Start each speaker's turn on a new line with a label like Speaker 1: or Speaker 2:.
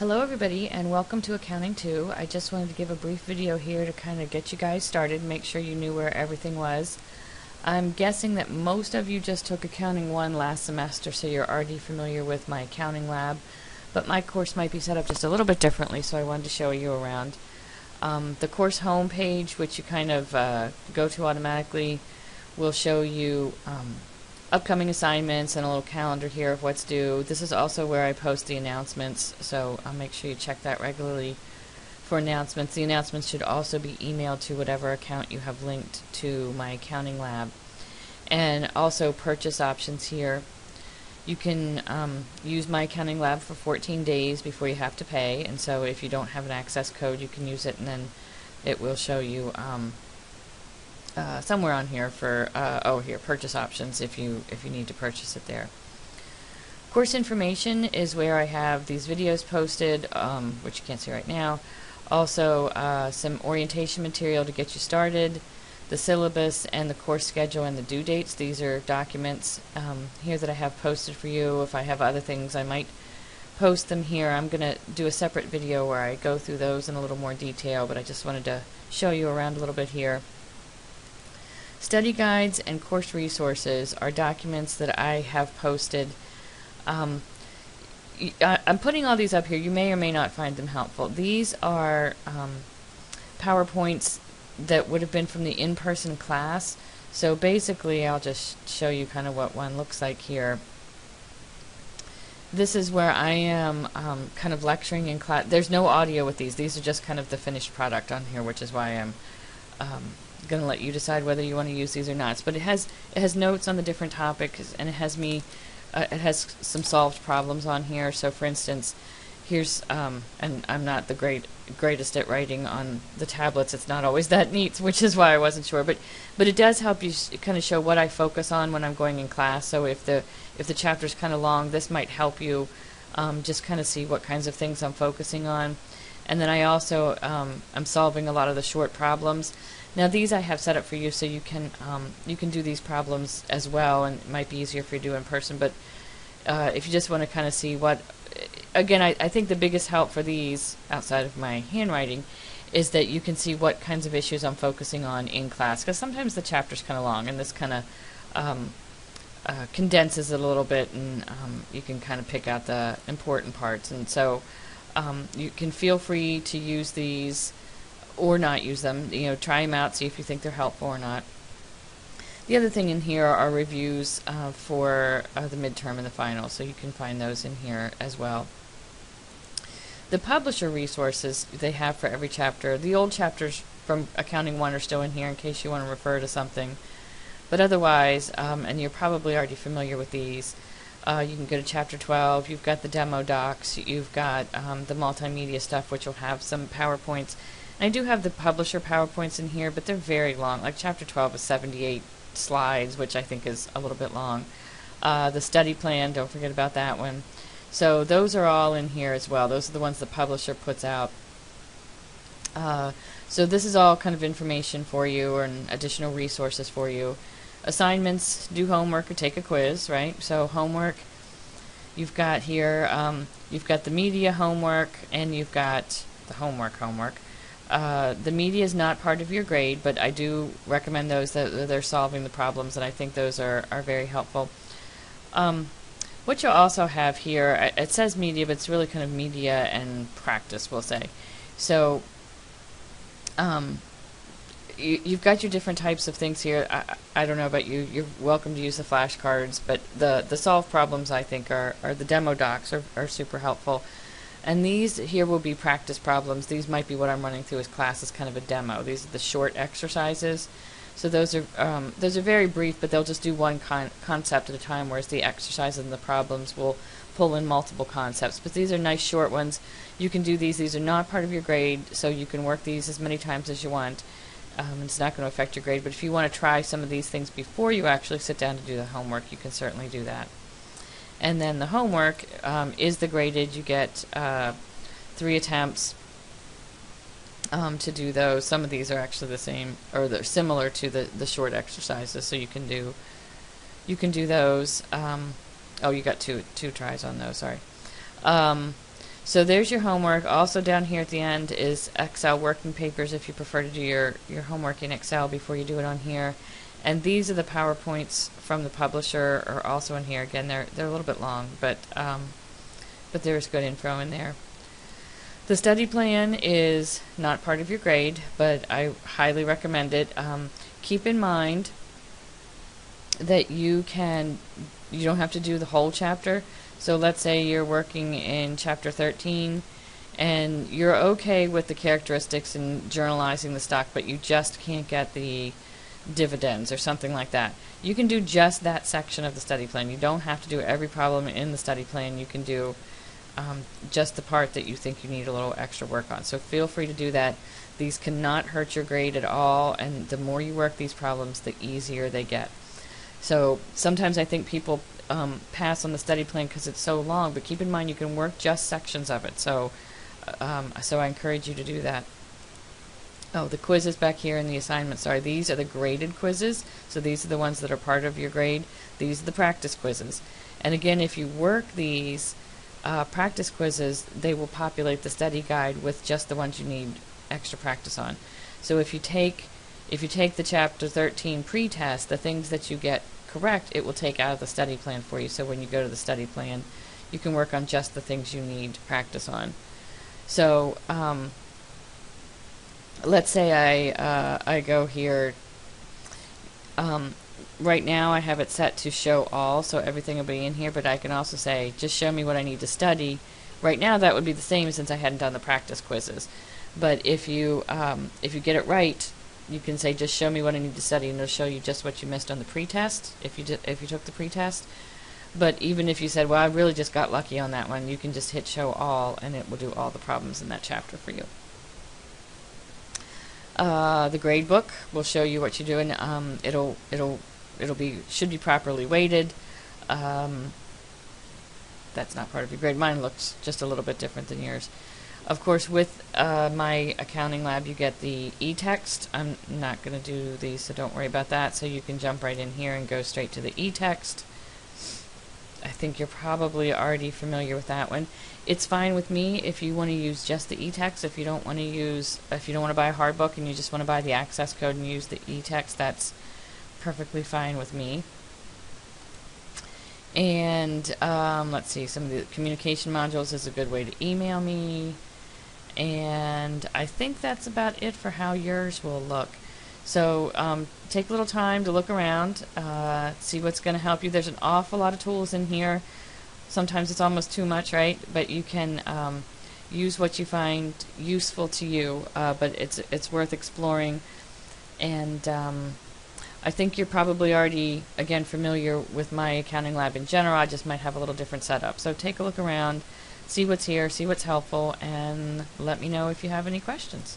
Speaker 1: Hello everybody and welcome to Accounting 2. I just wanted to give a brief video here to kind of get you guys started, make sure you knew where everything was. I'm guessing that most of you just took Accounting 1 last semester so you're already familiar with MyAccountingLab, but my course might be set up just a little bit differently so I wanted to show you around. Um, the course home page, which you kind of uh, go to automatically, will show you um, upcoming assignments and a little calendar here of what's due. This is also where I post the announcements, so I'll make sure you check that regularly for announcements. The announcements should also be emailed to whatever account you have linked to MyAccountingLab. And also purchase options here. You can um, use MyAccountingLab for 14 days before you have to pay, and so if you don't have an access code, you can use it, and then it will show you um, uh, somewhere on here for uh, oh here purchase options if you if you need to purchase it there. Course information is where I have these videos posted, um, which you can't see right now. Also, uh, some orientation material to get you started, the syllabus and the course schedule and the due dates. These are documents um, here that I have posted for you. If I have other things, I might post them here. I'm going to do a separate video where I go through those in a little more detail, but I just wanted to show you around a little bit here. Study guides and course resources are documents that I have posted. Um, I, am putting all these up here. You may or may not find them helpful. These are um, PowerPoints that would have been from the in-person class. So basically, I'll just show you kind of what one looks like here. This is where I am um, kind of lecturing in class. There's no audio with these. These are just kind of the finished product on here, which is why I'm um, going to let you decide whether you want to use these or not. But it has it has notes on the different topics, and it has me uh, it has some solved problems on here. So, for instance, here's um, and I'm not the great greatest at writing on the tablets. It's not always that neat, which is why I wasn't sure. But but it does help you kind of show what I focus on when I'm going in class. So if the if the chapter's kind of long, this might help you um, just kind of see what kinds of things I'm focusing on. And then I also um, I'm solving a lot of the short problems. Now these I have set up for you so you can um, you can do these problems as well, and it might be easier for you to do in person. But uh, if you just want to kind of see what, again, I, I think the biggest help for these outside of my handwriting is that you can see what kinds of issues I'm focusing on in class. Because sometimes the chapter's kind of long, and this kind of um, uh, condenses it a little bit, and um, you can kind of pick out the important parts. And so um, you can feel free to use these or not use them. You know, try them out, see if you think they're helpful or not. The other thing in here are reviews uh, for uh, the midterm and the final, so you can find those in here as well. The publisher resources they have for every chapter. The old chapters from Accounting 1 are still in here in case you want to refer to something. But otherwise, um, and you're probably already familiar with these, uh, you can go to chapter 12. You've got the demo docs. You've got um, the multimedia stuff, which will have some PowerPoints I do have the publisher PowerPoints in here, but they're very long. Like chapter 12 is 78 slides, which I think is a little bit long. Uh, the study plan, don't forget about that one. So those are all in here as well. Those are the ones the publisher puts out. Uh, so this is all kind of information for you and additional resources for you. Assignments, do homework or take a quiz, right? So homework, you've got here, um, you've got the media homework and you've got the homework homework. Uh, the media is not part of your grade, but I do recommend those that they're solving the problems, and I think those are, are very helpful. Um, what you'll also have here, it says media, but it's really kind of media and practice, we'll say. So um, you, have got your different types of things here. I, I, don't know about you. You're welcome to use the flashcards, but the, the solved problems, I think, are, are the demo docs are, are super helpful. And these here will be practice problems. These might be what I'm running through as class as kind of a demo. These are the short exercises. So those are um, those are very brief, but they'll just do one con concept at a time, whereas the exercises and the problems will pull in multiple concepts. But these are nice short ones. You can do these. These are not part of your grade, so you can work these as many times as you want. Um, it's not going to affect your grade, but if you want to try some of these things before you actually sit down to do the homework, you can certainly do that. And then the homework um, is the graded. You get uh, three attempts um, to do those. Some of these are actually the same, or they're similar to the, the short exercises, so you can do you can do those. Um, oh, you got two two tries on those. Sorry. So there's your homework. Also down here at the end is Excel working papers if you prefer to do your, your homework in Excel before you do it on here. And these are the PowerPoints from the publisher are also in here. Again, they're they're a little bit long, but um, but there's good info in there. The study plan is not part of your grade, but I highly recommend it. Um, keep in mind that you can you don't have to do the whole chapter. So let's say you're working in chapter 13 and you're okay with the characteristics and journalizing the stock, but you just can't get the dividends or something like that. You can do just that section of the study plan. You don't have to do every problem in the study plan. You can do um, just the part that you think you need a little extra work on. So feel free to do that. These cannot hurt your grade at all, and the more you work these problems, the easier they get. So sometimes I think people um, pass on the study plan because it's so long, but keep in mind you can work just sections of it. So, uh, um, so I encourage you to do that. Oh, the quizzes back here in the assignments. Sorry, these are the graded quizzes. So these are the ones that are part of your grade. These are the practice quizzes. And again, if you work these uh, practice quizzes, they will populate the study guide with just the ones you need extra practice on. So if you take if you take the chapter 13 pre-test, the things that you get correct, it will take out of the study plan for you. So when you go to the study plan, you can work on just the things you need to practice on. So um, let's say I uh, I go here. Um, right now I have it set to show all, so everything will be in here. But I can also say just show me what I need to study. Right now that would be the same since I hadn't done the practice quizzes. But if you um, if you get it right, you can say just show me what I need to study, and it'll show you just what you missed on the pretest if you if you took the pretest. But even if you said, well, I really just got lucky on that one, you can just hit show all, and it will do all the problems in that chapter for you. Uh, the grade book will show you what you're doing. Um, it'll it'll it'll be should be properly weighted. Um, that's not part of your grade. Mine looks just a little bit different than yours. Of course, with uh, MyAccountingLab, you get the e-text. I'm not going to do these, so don't worry about that. So you can jump right in here and go straight to the e-text. I think you're probably already familiar with that one. It's fine with me if you want to use just the e-text. If you don't want to use, if you don't want to buy a hard book and you just want to buy the access code and use the e-text, that's perfectly fine with me. And um, let's see, some of the communication modules is a good way to email me. And I think that's about it for how yours will look. So um, take a little time to look around, uh, see what's going to help you. There's an awful lot of tools in here. Sometimes it's almost too much, right? But you can um, use what you find useful to you. Uh, but it's it's worth exploring. And um, I think you're probably already again familiar with MyAccountingLab in general. I just might have a little different setup. So take a look around see what's here, see what's helpful, and let me know if you have any questions.